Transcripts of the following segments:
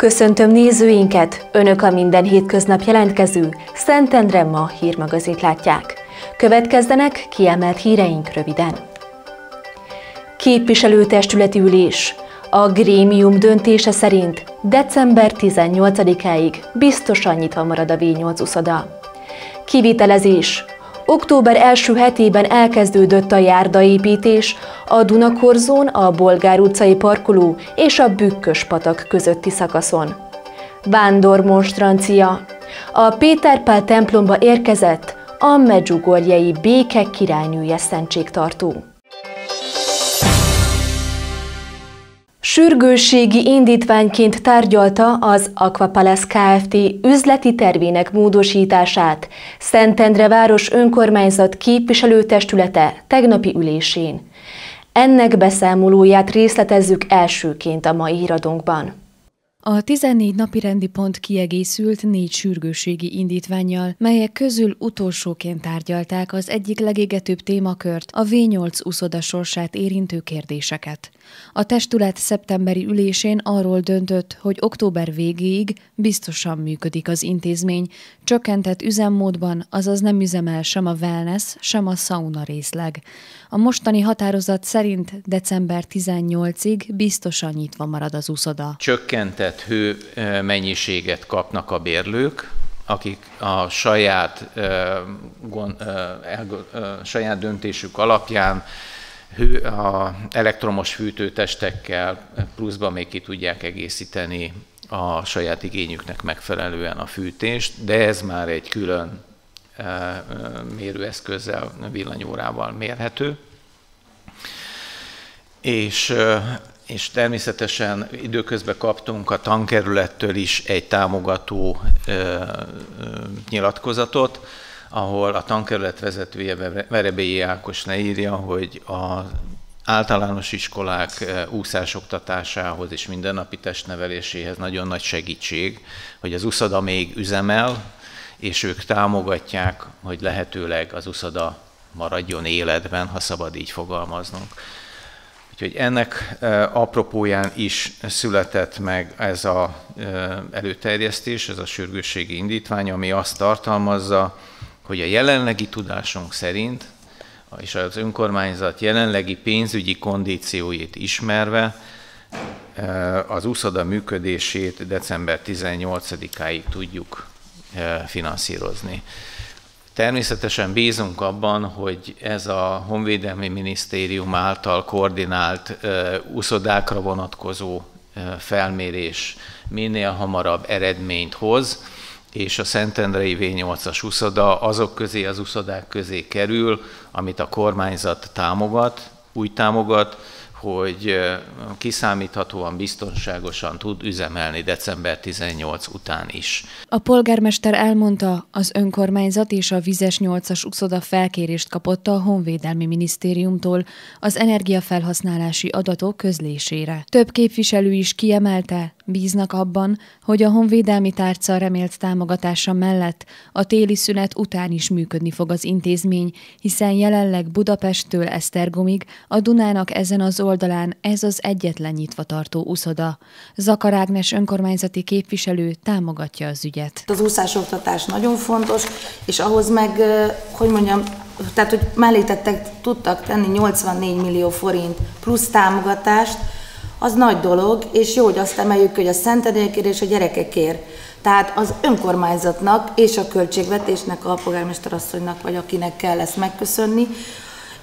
Köszöntöm nézőinket! Önök a minden hétköznap jelentkező Szentendre ma hírmagazint látják. Következzenek kiemelt híreink röviden. Képviselőtestületi ülés. A grémium döntése szerint december 18-áig biztosan nyitva marad a V8 uszoda. Kivitelezés. Október első hetében elkezdődött a járdaépítés a Dunakorzón, a Bolgár utcai parkoló és a Bükkös patak közötti szakaszon. Vándormonstrancia. A Péterpál templomba érkezett a Medzsugorjai Béke királynője szentségtartó. Sürgősségi indítványként tárgyalta az Aquapalace Kft. üzleti tervének módosítását Szentendre város önkormányzat képviselőtestülete tegnapi ülésén. Ennek beszámolóját részletezzük elsőként a mai híradónkban. A 14 napi rendi pont kiegészült négy sürgőségi indítványjal, melyek közül utolsóként tárgyalták az egyik legégetőbb témakört, a V8 uszoda sorsát érintő kérdéseket. A testület szeptemberi ülésén arról döntött, hogy október végéig biztosan működik az intézmény, csökkentett üzemmódban, azaz nem üzemel sem a wellness, sem a sauna részleg. A mostani határozat szerint december 18-ig biztosan nyitva marad az uszoda. Csökkentett hő mennyiséget kapnak a bérlők, akik a saját, saját döntésük alapján hő, a elektromos fűtőtestekkel pluszban még ki tudják egészíteni a saját igényüknek megfelelően a fűtést, de ez már egy külön e, e, mérőeszközzel, villanyórával mérhető. És, e, és természetesen időközben kaptunk a tankerülettől is egy támogató nyilatkozatot, ahol a tankerület vezetője Verebélyi Ákos leírja, hogy a általános iskolák eh, úszásoktatásához és mindennapi testneveléséhez nagyon nagy segítség, hogy az USZADA még üzemel, és ők támogatják, hogy lehetőleg az USZADA maradjon életben, ha szabad így fogalmaznunk. Úgyhogy ennek eh, apropóján is született meg ez a eh, előterjesztés, ez a sürgősségi indítvány, ami azt tartalmazza, hogy a jelenlegi tudásunk szerint és az önkormányzat jelenlegi pénzügyi kondícióit ismerve eh, az úszoda működését december 18-áig tudjuk eh, finanszírozni. Természetesen bízunk abban, hogy ez a Honvédelmi Minisztérium által koordinált eh, úszodákra vonatkozó felmérés minél hamarabb eredményt hoz, és a Szentendrei V8-as uszoda azok közé, az uszodák közé kerül, amit a kormányzat támogat, úgy támogat, hogy kiszámíthatóan, biztonságosan tud üzemelni december 18 után is. A polgármester elmondta, az önkormányzat és a Vizes 8-as uszoda felkérést kapott a Honvédelmi Minisztériumtól az energiafelhasználási adatok közlésére. Több képviselő is kiemelte, Bíznak abban, hogy a honvédelmi tárca remélt támogatása mellett a téli szünet után is működni fog az intézmény, hiszen jelenleg Budapesttől Esztergomig a Dunának ezen az oldalán ez az egyetlen nyitva tartó uszoda. Zakar Ágnes önkormányzati képviselő támogatja az ügyet. Az úszásoktatás nagyon fontos, és ahhoz meg, hogy mondjam, tehát, hogy mellé tettek, tudtak tenni 84 millió forint plusz támogatást, az nagy dolog, és jó, hogy azt emeljük, hogy a szentenékért és a gyerekekért. Tehát az önkormányzatnak és a költségvetésnek, a polgármesterasszonynak, vagy akinek kell ezt megköszönni,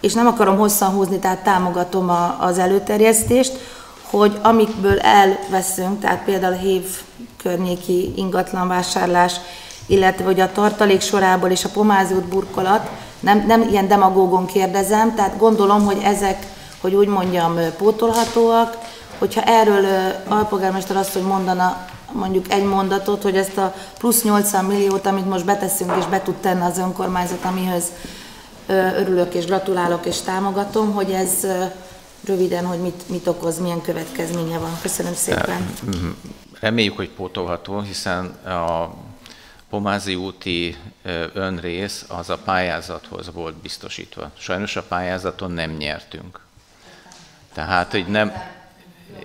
és nem akarom hosszan húzni, tehát támogatom a, az előterjesztést, hogy amikből elveszünk, tehát például a hív környéki ingatlanvásárlás, illetve hogy a tartalék sorából és a pomázút burkolat, nem, nem ilyen demagógon kérdezem, tehát gondolom, hogy ezek, hogy úgy mondjam, pótolhatóak, hogyha erről alpolgármester azt, hogy mondana mondjuk egy mondatot, hogy ezt a plusz 80 milliót, amit most beteszünk és be tud tenni az önkormányzat, amihez örülök és gratulálok és támogatom, hogy ez röviden, hogy mit, mit okoz, milyen következménye van. Köszönöm szépen. Reméljük, hogy pótolható, hiszen a Pomázi úti önrész az a pályázathoz volt biztosítva. Sajnos a pályázaton nem nyertünk. Tehát, hogy nem,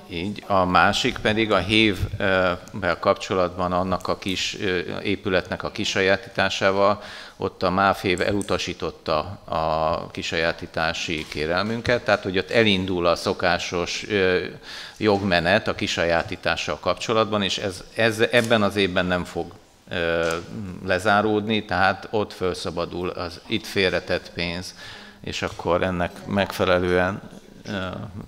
Így. A másik pedig a hévvel kapcsolatban annak a kis épületnek a kisajátításával, ott a MÁFÉV elutasította a kisajátítási kérelmünket, tehát hogy ott elindul a szokásos jogmenet a kisajátítással kapcsolatban, és ez, ez ebben az évben nem fog lezáródni, tehát ott felszabadul az itt félretett pénz, és akkor ennek megfelelően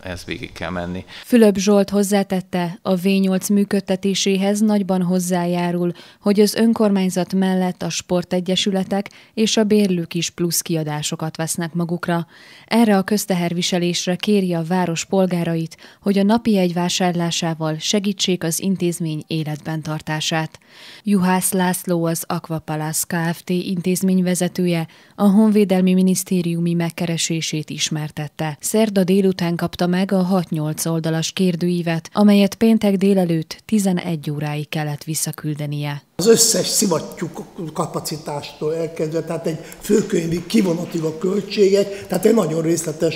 ezt végig kell menni. Fülöp Zsolt hozzátette, a V8 működtetéséhez nagyban hozzájárul, hogy az önkormányzat mellett a sportegyesületek és a bérlők is plusz kiadásokat vesznek magukra. Erre a közteherviselésre kéri a város polgárait, hogy a napi egy vásárlásával segítsék az intézmény életben tartását. Juhász László az Aquapalace Kft. intézményvezetője a Honvédelmi Minisztériumi megkeresését ismertette. Szerda dél délután kapta meg a 6-8 oldalas kérdőívet, amelyet péntek délelőtt 11 óráig kellett visszaküldenie. Az összes szivattyú kapacitástól elkezdve, tehát egy főkönyvi kivonatig a költségek, tehát egy nagyon részletes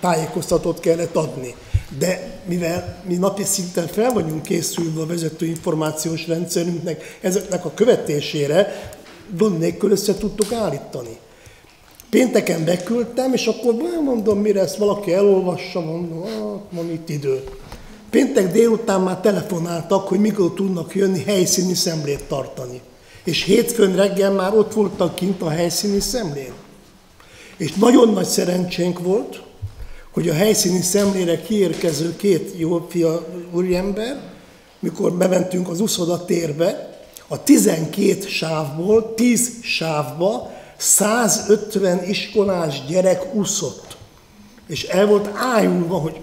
tájékoztatót kellett adni. De mivel mi napi szinten fel vagyunk készülve a vezető információs rendszerünknek ezeknek a követésére, gond nélkül össze tudtuk állítani. Pénteken beküldtem, és akkor mondom, mire ezt valaki elolvassa, mondom, ah, van itt idő. Péntek délután már telefonáltak, hogy mikor tudnak jönni helyszíni szemlét tartani. És hétfőn reggel már ott voltak kint a helyszíni szemlén. És nagyon nagy szerencsénk volt, hogy a helyszíni szemlére kiérkező két jó fia úriember, mikor bementünk az uszoda térbe, a 12 sávból 10 sávba 150 iskolás gyerek úszott, és el volt ájulva, hogy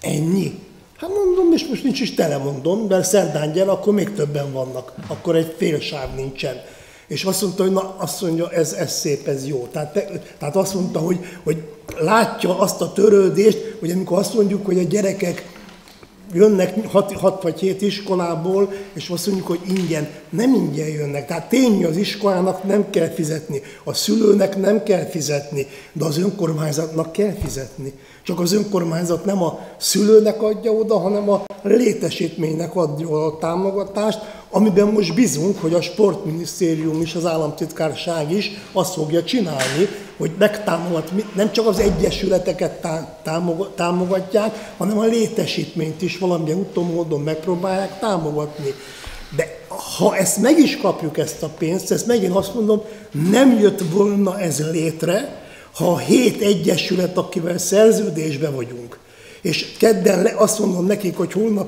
ennyi. Hát mondom, és most nincs is tele, mondom, mert szerdán gyere, akkor még többen vannak, akkor egy fél sáv nincsen. És azt mondta, hogy na, azt mondja, ez, ez szép, ez jó. Tehát, tehát azt mondta, hogy, hogy látja azt a törődést, hogy amikor azt mondjuk, hogy a gyerekek jönnek 6 vagy 7 iskolából, és azt mondjuk, hogy ingyen. Nem ingyen jönnek. Tehát tény, az iskolának nem kell fizetni, a szülőnek nem kell fizetni, de az önkormányzatnak kell fizetni. Csak az önkormányzat nem a szülőnek adja oda, hanem a létesítménynek adja a támogatást, amiben most bizunk, hogy a sportminisztérium és az államtitkárság is azt fogja csinálni, hogy megtámogat, nem csak az egyesületeket támogatják, hanem a létesítményt is valamilyen úton, módon megpróbálják támogatni. De ha ezt meg is kapjuk, ezt a pénzt, ezt megint azt mondom, nem jött volna ez létre, ha a hét egyesület, akivel szerződésbe vagyunk, és kedden le, azt mondom nekik, hogy holnap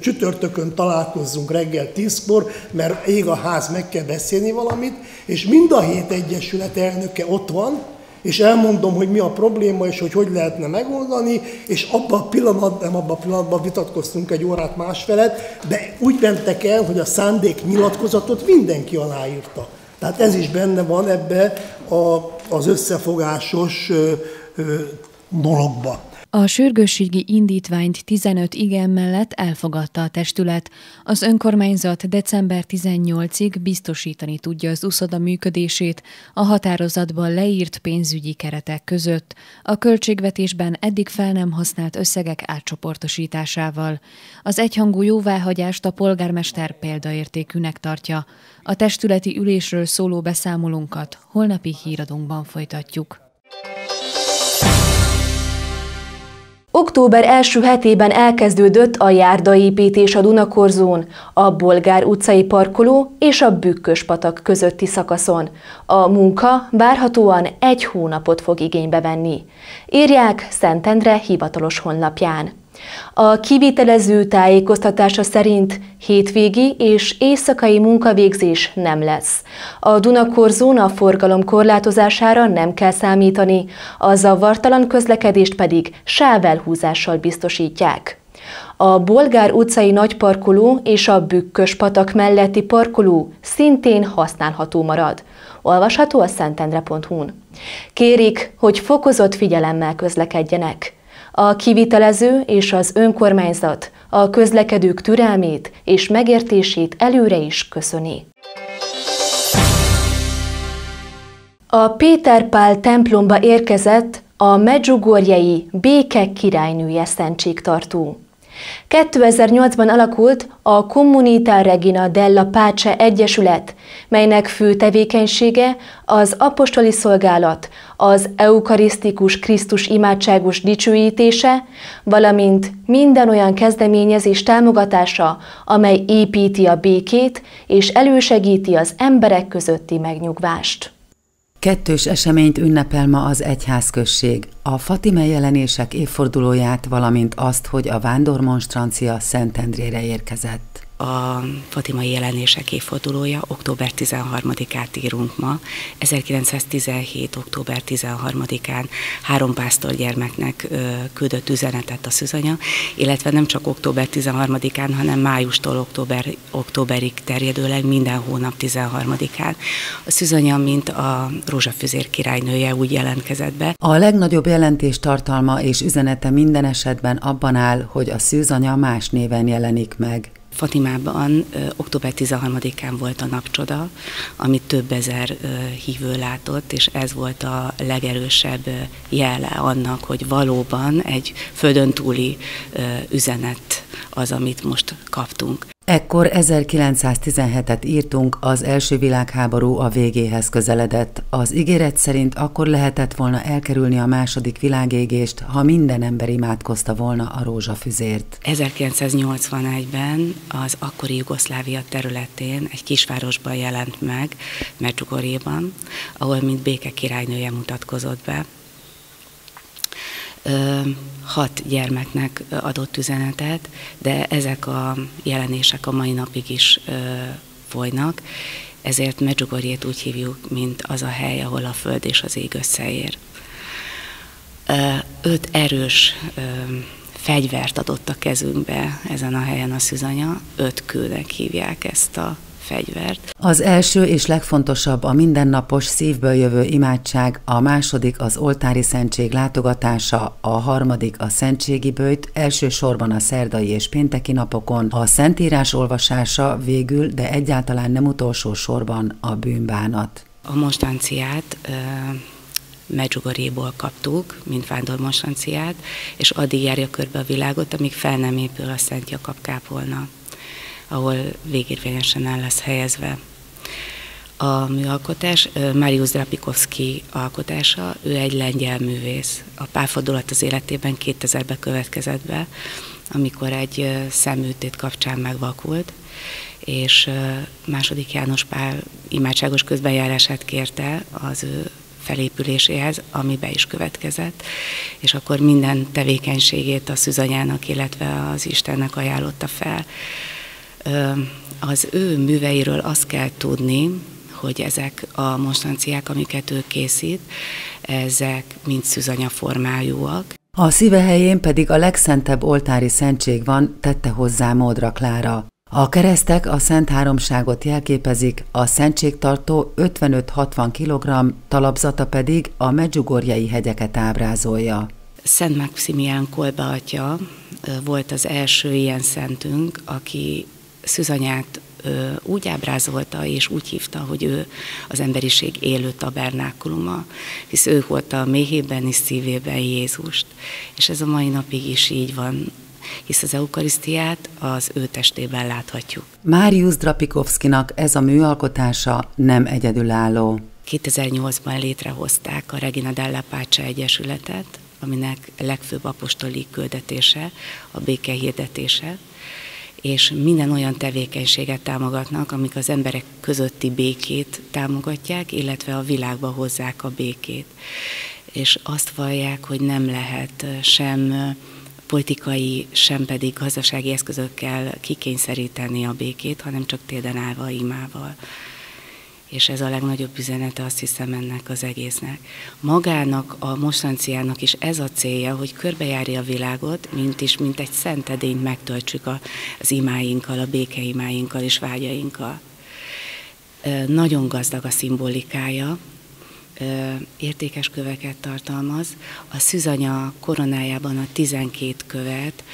csütörtökön találkozzunk reggel tízkor, mert ég a ház, meg kell beszélni valamit, és mind a hét egyesület elnöke ott van, és elmondom, hogy mi a probléma, és hogy hogy lehetne megoldani, és abban a pillanatban, nem abban a pillanatban vitatkoztunk egy órát másfelet, de úgy mentek el, hogy a szándék nyilatkozatot mindenki aláírta. Tehát ez is benne van ebbe a, az összefogásos ö. A sürgősségi indítványt 15 igen mellett elfogadta a testület. Az önkormányzat december 18-ig biztosítani tudja az uszoda működését a határozatban leírt pénzügyi keretek között, a költségvetésben eddig fel nem használt összegek átcsoportosításával. Az egyhangú jóváhagyást a polgármester példaértékűnek tartja. A testületi ülésről szóló beszámolunkat holnapi híradónkban folytatjuk. Október első hetében elkezdődött a járdaépítés a Dunakorzón, a Bolgár utcai parkoló és a Bükkös-patak közötti szakaszon. A munka várhatóan egy hónapot fog igénybe venni. Írják Szentendre hivatalos honlapján. A kivitelező tájékoztatása szerint hétvégi és éjszakai munkavégzés nem lesz. A Dunakorzón a forgalom korlátozására nem kell számítani, a zavartalan közlekedést pedig sávelhúzással biztosítják. A Bolgár utcai nagyparkoló és a Bükkös patak melletti parkoló szintén használható marad. Olvasható a szentendre.hu-n. Kérik, hogy fokozott figyelemmel közlekedjenek. A kivitelező és az önkormányzat a közlekedők türelmét és megértését előre is köszöni. A Péter Pál templomba érkezett a Medzsugorjai Béke királynője szentségtartó. 2008-ban alakult a Comunità Regina della Pace Egyesület, melynek fő tevékenysége az apostoli szolgálat, az eukarisztikus Krisztus imádságos dicsőítése, valamint minden olyan kezdeményezés támogatása, amely építi a békét és elősegíti az emberek közötti megnyugvást. Kettős eseményt ünnepel ma az egyházközség, a Fatime jelenések évfordulóját, valamint azt, hogy a vándormonstrancia Szentendrére érkezett a Fatimai jelenések évfordulója, október 13-át írunk ma. 1917. október 13-án három pásztor gyermeknek küldött üzenetet a szüzanya, illetve nem csak október 13-án, hanem májustól október, októberig terjedőleg minden hónap 13-án. A szüzanya, mint a rózsafüzér királynője úgy jelentkezett be. A legnagyobb jelentés tartalma és üzenete minden esetben abban áll, hogy a szűzanya más néven jelenik meg. Fatimában október 13-án volt a napcsoda, amit több ezer hívő látott, és ez volt a legerősebb jele annak, hogy valóban egy földön túli üzenet az, amit most kaptunk. Ekkor 1917-et írtunk, az első világháború a végéhez közeledett. Az ígéret szerint akkor lehetett volna elkerülni a második világégést, ha minden ember imádkozta volna a rózsafüzért. 1981-ben az akkori Jugoszlávia területén egy kisvárosban jelent meg, Medjugorjeban, ahol mint béke királynője mutatkozott be hat gyermeknek adott üzenetet, de ezek a jelenések a mai napig is folynak, ezért Medjugorjét úgy hívjuk, mint az a hely, ahol a föld és az ég összeér. Öt erős fegyvert adott a kezünkbe ezen a helyen a szüzanya, öt külnek hívják ezt a fegyvert. Az első és legfontosabb a mindennapos szívből jövő imádság, a második az oltári szentség látogatása, a harmadik a szentségi bőjt, elsősorban a szerdai és pénteki napokon, a szentírás olvasása végül, de egyáltalán nem utolsó sorban a bűnbánat. A mostanciát Medjugorjéból kaptuk, mint vándormonstranciát, és addig járja körbe a világot, amíg fel nem épül a Szent Jakab kápolna ahol végérvényesen el lesz helyezve. A műalkotás Marius Drapikovski alkotása, ő egy lengyel művész. A pálfordulat az életében 2000-ben következett be, amikor egy szeműtét kapcsán megvakult, és második János Pál imádságos közbenjárását kérte az ő felépüléséhez, ami be is következett, és akkor minden tevékenységét a szüzanyának, illetve az Istennek ajánlotta fel az ő műveiről azt kell tudni, hogy ezek a monstranciák, amiket ő készít, ezek mind szűzanya formájúak. A szíve helyén pedig a legszentebb oltári szentség van, tette hozzá Módra Klára. A keresztek a Szent Háromságot jelképezik, a szentségtartó 55-60 kg, talapzata pedig a Medjugorjai hegyeket ábrázolja. Szent Maximián Kolbe atya volt az első ilyen szentünk, aki Szüzanyát úgy ábrázolta és úgy hívta, hogy ő az emberiség élő tabernákuluma, hisz ő volt a méhében és szívében Jézust. És ez a mai napig is így van, hisz az eukarisztiát az ő testében láthatjuk. Máriusz Drapikovszkinak ez a műalkotása nem egyedülálló. 2008-ban létrehozták a Regina Della Pace Egyesületet, aminek legfőbb apostoli küldetése a béke hirdetése, és minden olyan tevékenységet támogatnak, amik az emberek közötti békét támogatják, illetve a világba hozzák a békét. És azt vallják, hogy nem lehet sem politikai, sem pedig gazdasági eszközökkel kikényszeríteni a békét, hanem csak térden állva, imával és ez a legnagyobb üzenete azt hiszem ennek az egésznek. Magának a mostanciának is ez a célja, hogy körbejárja a világot, mint is, mint egy szent edényt megtöltsük az imáinkkal, a békeimáinkkal és vágyainkkal. Nagyon gazdag a szimbolikája, értékes köveket tartalmaz. A szűzanya koronájában a 12 követ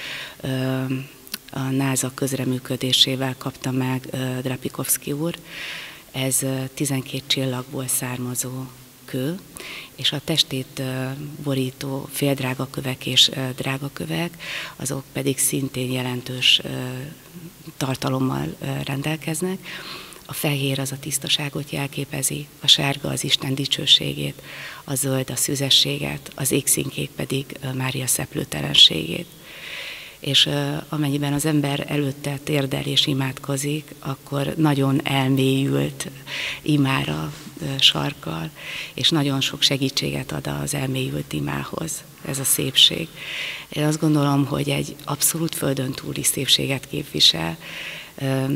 a NASA közreműködésével kapta meg Drapikovski úr, ez 12 csillagból származó kő, és a testét borító féldrágakövek és drágakövek, azok pedig szintén jelentős tartalommal rendelkeznek. A fehér az a tisztaságot jelképezi, a sárga az Isten dicsőségét, a zöld a szüzességet, az égszínkék pedig Mária szeplőtelenségét és amennyiben az ember előtte térdel és imádkozik, akkor nagyon elmélyült imára sarkal, és nagyon sok segítséget ad az elmélyült imához, ez a szépség. Én azt gondolom, hogy egy abszolút földön túli szépséget képvisel,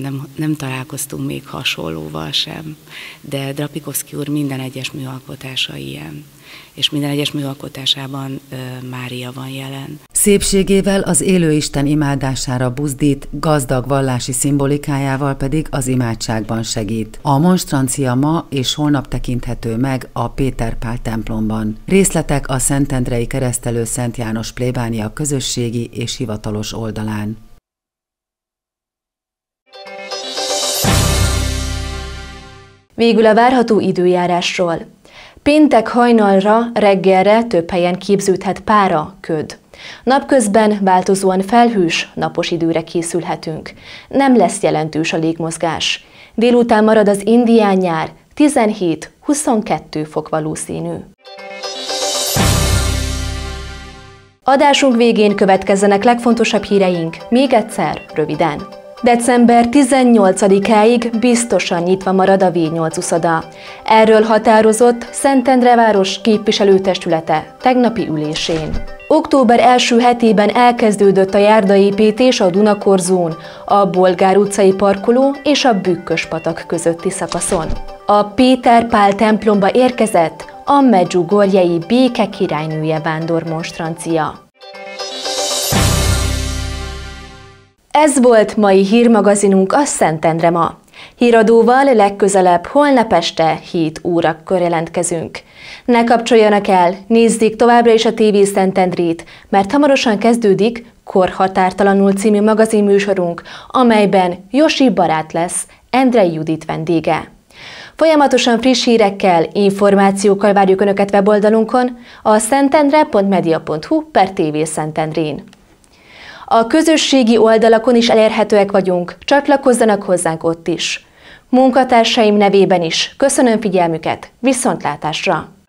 nem, nem találkoztunk még hasonlóval sem, de Drapikoszki úr minden egyes műalkotása ilyen és minden egyes műalkotásában Mária van jelen. Szépségével az élő Isten imádására buzdít, gazdag vallási szimbolikájával pedig az imádságban segít. A monstrancia ma és holnap tekinthető meg a Péter Pál templomban. Részletek a Szentendrei Keresztelő Szent János plébánia közösségi és hivatalos oldalán. Végül a várható időjárásról. Péntek hajnalra, reggelre több helyen képződhet pára, köd. Napközben változóan felhős, napos időre készülhetünk. Nem lesz jelentős a légmozgás. Délután marad az indián nyár, 17-22 fok valószínű. Adásunk végén következzenek legfontosabb híreink, még egyszer, röviden. December 18-áig biztosan nyitva marad a V8 uszoda. Erről határozott Szentendre város képviselőtestülete tegnapi ülésén. Október első hetében elkezdődött a járdaépítés a Dunakorzón, a Bolgár utcai parkoló és a Bükkös-patak közötti szakaszon. A Péter Pál templomba érkezett a Medjugorjei béke királynője vándormonstrancia. Ez volt mai hírmagazinunk a Szentendre ma. Híradóval legközelebb holnap este 7 órakor jelentkezünk. Ne kapcsoljanak el, nézzék továbbra is a TV Szentendrét, mert hamarosan kezdődik Korhatártalanul című magazinműsorunk, amelyben Josi barát lesz, Endrei Judit vendége. Folyamatosan friss hírekkel, információkkal várjuk Önöket weboldalunkon a szentendre.media.hu per TV Szentendrén. A közösségi oldalakon is elérhetőek vagyunk, csatlakozzanak hozzánk ott is. Munkatársaim nevében is köszönöm figyelmüket, viszontlátásra!